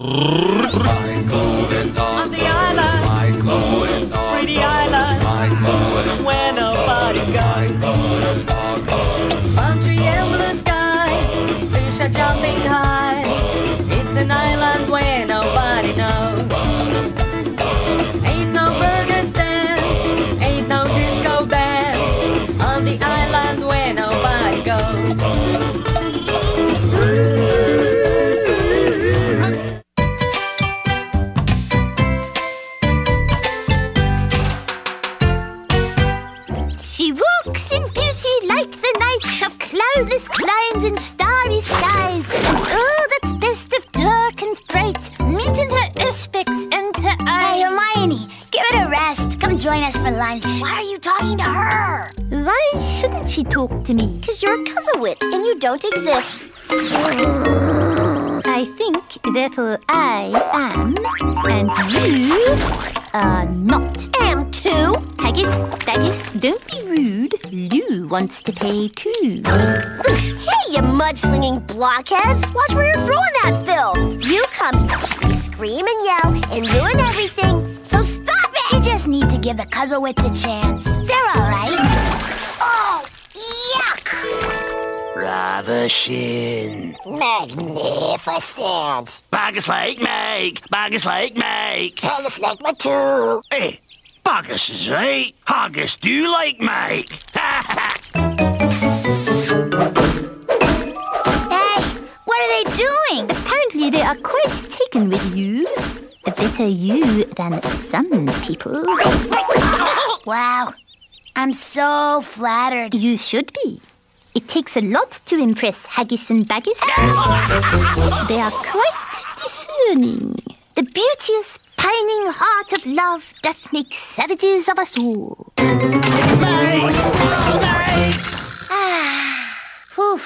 Rrr. Join us for lunch. Why are you talking to her? Why shouldn't she talk to me? Because you're a Cuzzlewit and you don't exist. I think, therefore I am, and you are not. Am too. Haggis, Baggis, don't be rude. Lu wants to pay too. Hey, you mudslinging blockheads! Watch where you're throwing that filth. You come here, you scream and yell and ruin everything. So stop it! You just need to give the Cuzzlewits a chance. They're all right. Oh, yuck! Ravishing. Magnificent. Baggis like make, baggers like make. Haggis like my too. Hey, Baggis eh, is right. Haggis do like make. Hey, what are they doing? Apparently they are quite taken with you. Better you than some people. Wow, I'm so flattered. You should be. It takes a lot to impress Haggis and Baggis. they are quite discerning. The beauteous, pining heart of love doth make savages of us all. Ah, whew,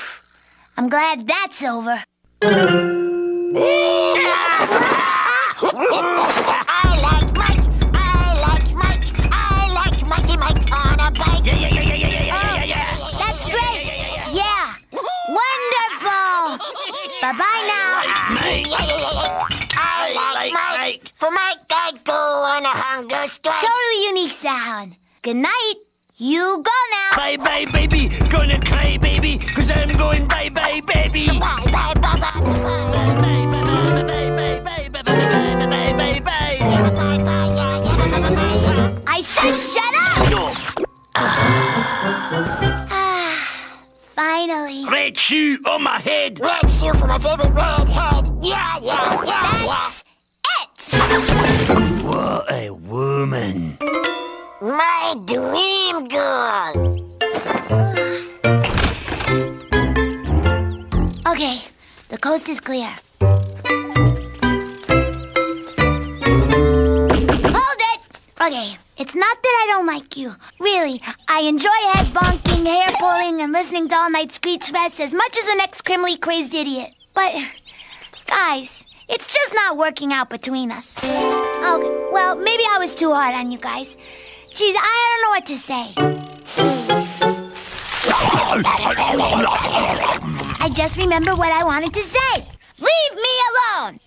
I'm glad that's over. I like Mike. I like Mike. I like Mikey Mike on a bike. yeah, yeah, yeah, yeah, yeah, yeah, yeah, yeah, yeah. That's great. Yeah. Wonderful. Bye bye now. Make. I like Mike. For Mike, I go on a hunger strike. Totally unique sound. Good night. You go now. Bye bye, baby. Gonna cry, baby. Cause I'm going bye bye, baby. Bye bye bye bye. Bye bye, bye shut up. No. Ah. Finally. Red shoe on my head. Red shoe for my favorite red head. Yeah, yeah, yeah, That's it. What a woman. My dream girl. Okay, the coast is clear. Hold it! Okay, it's not that I don't like you. Really, I enjoy head bonking, hair pulling, and listening to all night screech fest as much as the next criminally crazed idiot. But, guys, it's just not working out between us. Okay, well, maybe I was too hard on you guys. Geez, I don't know what to say. I just remember what I wanted to say. Leave me alone!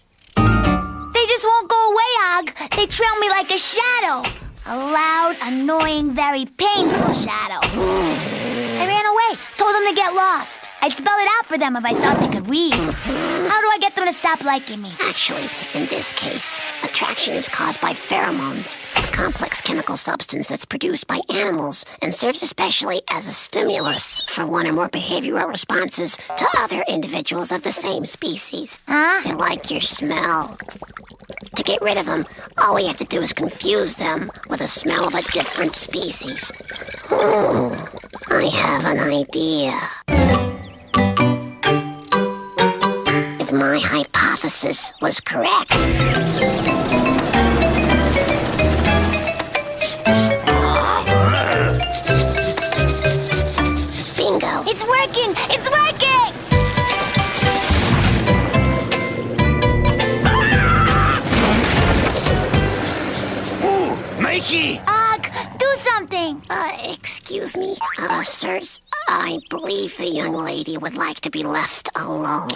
They just won't go away, Og. They trail me like a shadow. A loud, annoying, very painful shadow. I ran away, told them to get lost. I'd spell it out for them if I thought they could read. How do I get them to stop liking me? Actually, in this case, attraction is caused by pheromones, a complex chemical substance that's produced by animals and serves especially as a stimulus for one or more behavioral responses to other individuals of the same species. Huh? They like your smell. To get rid of them, all we have to do is confuse them with the smell of a different species. Hmm, I have an idea. If my hypothesis was correct, Ooh, Mikey. Og, do something! Uh, excuse me, uh, sirs. I believe the young lady would like to be left alone.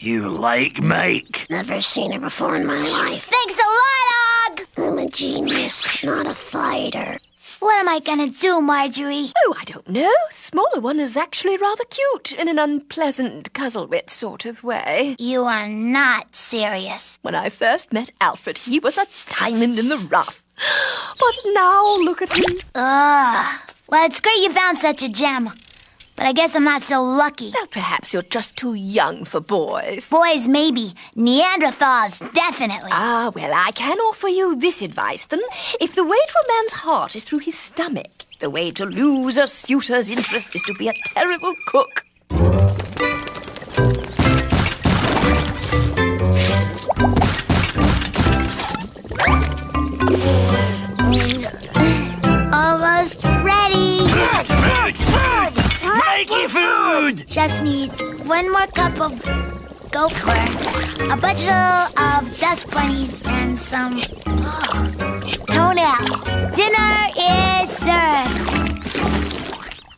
You like Mike? Never seen her before in my life. Thanks a lot, Og! I'm a genius, not a fighter. What am I gonna do, Marjorie? Oh, I don't know. Smaller one is actually rather cute in an unpleasant, cuzzlewit sort of way. You are not serious. When I first met Alfred, he was a diamond in the rough. But now look at me. Ugh. Well, it's great you found such a gem. But I guess I'm not so lucky. Well, perhaps you're just too young for boys. Boys, maybe. Neanderthals, definitely. Ah, well, I can offer you this advice then. If the way to a man's heart is through his stomach, the way to lose a suitor's interest is to be a terrible cook. Just needs one more cup of gopher, a bushel of dust bunnies, and some oh, toenails. Dinner is served.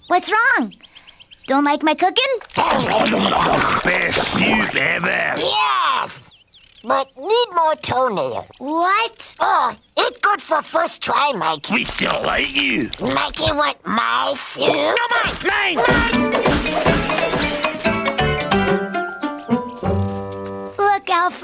What's wrong? Don't like my cooking? Oh no! Best soup ever. Yes! But need more toenail. What? Oh, it good for first try, Mike. We still like you. Mikey want my soup? No, mine, mine! Look,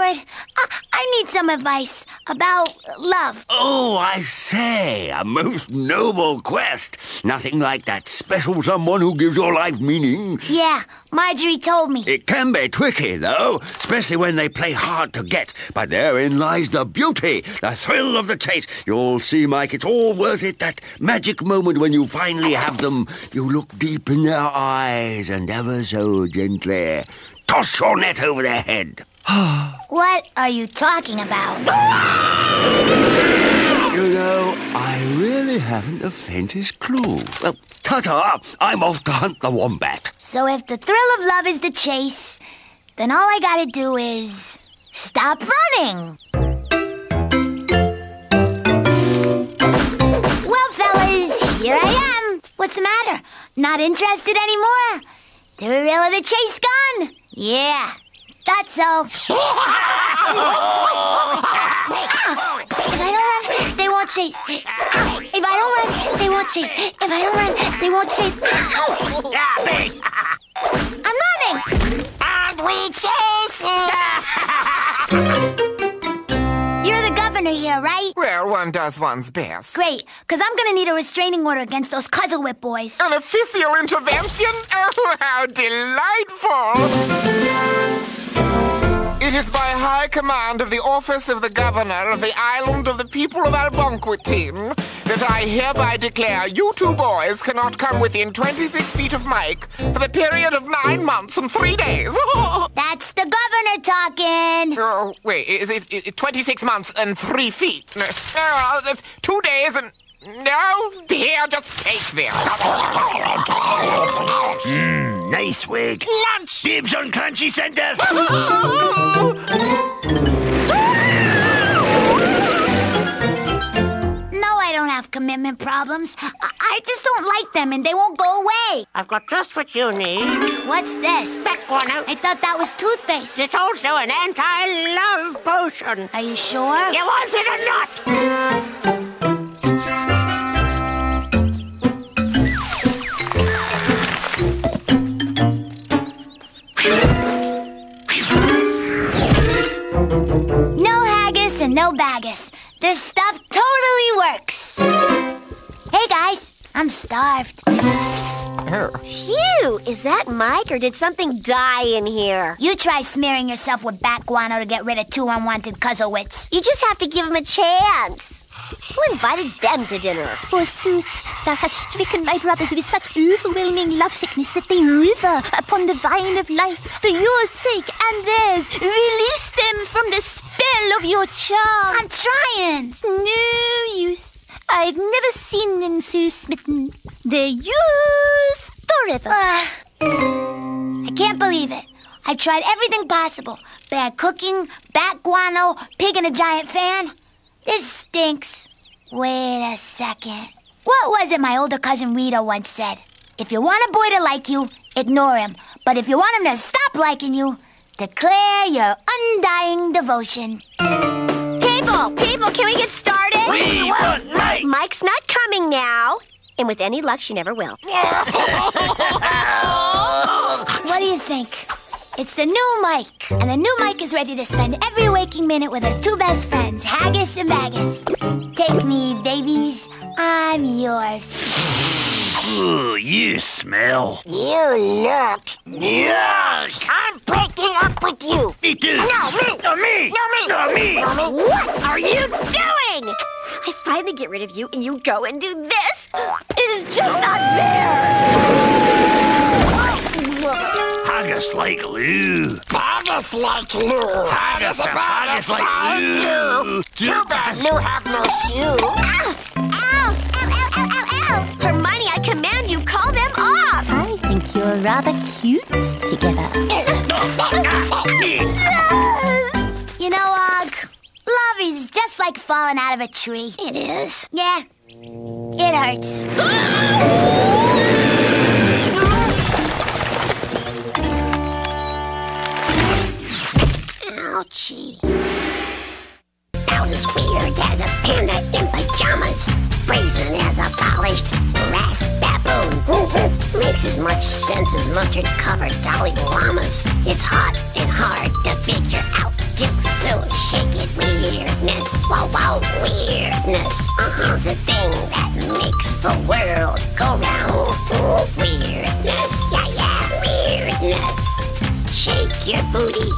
Alfred, I, I need some advice about love. Oh, I say, a most noble quest. Nothing like that special someone who gives your life meaning. Yeah, Marjorie told me. It can be tricky, though, especially when they play hard to get. But therein lies the beauty, the thrill of the chase. You'll see, Mike, it's all worth it. That magic moment when you finally have them. You look deep in their eyes and ever so gently toss your net over their head. What are you talking about? You know, I really haven't the faintest clue. Well, ta-ta, I'm off to hunt the wombat. So if the thrill of love is the chase, then all I gotta do is stop running. Well, fellas, here I am. What's the matter? Not interested anymore? The thrill of the chase gone? Yeah, thought so. if I don't run, they won't chase. If I don't run, they won't chase. If I don't run, they won't chase. I'm running. And we chase You're the governor here, right? Well, one does one's best. Great, because I'm gonna need a restraining order against those Cuzzlewit boys. An official intervention? Oh, how delightful! It is by high command of the office of the governor of the island of the people of Albonquetine that I hereby declare you two boys cannot come within 26 feet of Mike for the period of nine months and three days. That's the governor talking. oh, wait, is it, it 26 months and three feet? No, no, uh, that's two days and. No, here, just take this. Hmm, nice wig. Lunch! Dibs on Crunchy Center. No, I don't have commitment problems. I, I just don't like them and they won't go away. I've got just what you need. What's this? Bat guano. I thought that was toothpaste. It's also an anti-love potion. Are you sure? You want it or not? Is that Mike or did something die in here? You try smearing yourself with bat guano to get rid of two unwanted Cuzzlewits. You just have to give him a chance. Who invited them to dinner? Forsooth, thou hast stricken my brothers with such overwhelming lovesickness that they river upon the vine of life for your sake and theirs. Release them from the spell of your charm. I'm trying. No use. I've never seen them so smitten. They're yours forever. Ugh. I can't believe it. I tried everything possible. Bad cooking, bat guano, pig in a giant fan. This stinks. Wait a second. What was it my older cousin Rita once said? If you want a boy to like you, ignore him. But if you want him to stop liking you, declare your undying devotion. People, people, can we get started? We want Mike. Mike's not coming now. And with any luck, she never will. What do you think? It's the new Mike, and the new Mike is ready to spend every waking minute with her two best friends, Haggis and Baggis. Take me, babies. I'm yours. Ooh, you smell. You look. Yuck! I'm breaking up with you. Me too. No, me. No, me. No, me. No, me. No, me. What are you doing? I finally get rid of you, and you go and do this. It is just not fair. Haggis like glue. Haggis like Lu. Haggis, haggis like glue. Too bad Lu have no shoe. Ow! Command you, call them off. I think you're rather cute together. You know, Og, love is just like falling out of a tree. It is. Yeah, it hurts. Ouchie. Out as weird as a panda in pajamas. Brazen as a polished brass baboon. Makes as much sense as mustard covered Dalai Lamas. It's hot and hard to figure out. Jigsaw shake it weirdness. Wow, wow, weirdness. Uh-huh. It's a thing that makes the world go round. Weirdness. Yeah, yeah, weirdness. Shake your booty,